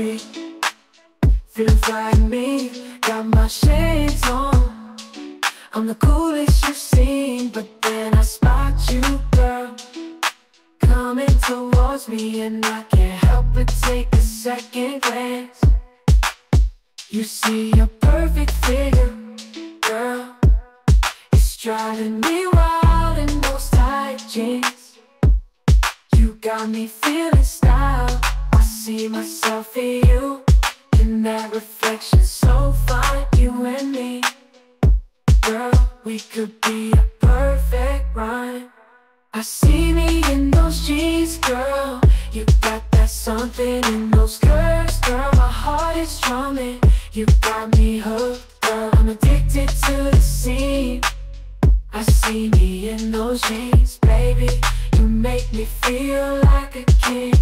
street Feels like me, got my shades on. I'm the coolest you've seen, but then I spot you, girl. Coming towards me and I can't help but take a second glance. You see your perfect figure, girl. It's driving me wild in those tight jeans. You got me feeling style. I see myself we could be a perfect rhyme. I see me in those jeans, girl. You got that something in those curves, girl. My heart is drumming. You got me hooked, girl. I'm addicted to the scene. I see me in those jeans, baby. You make me feel like a king.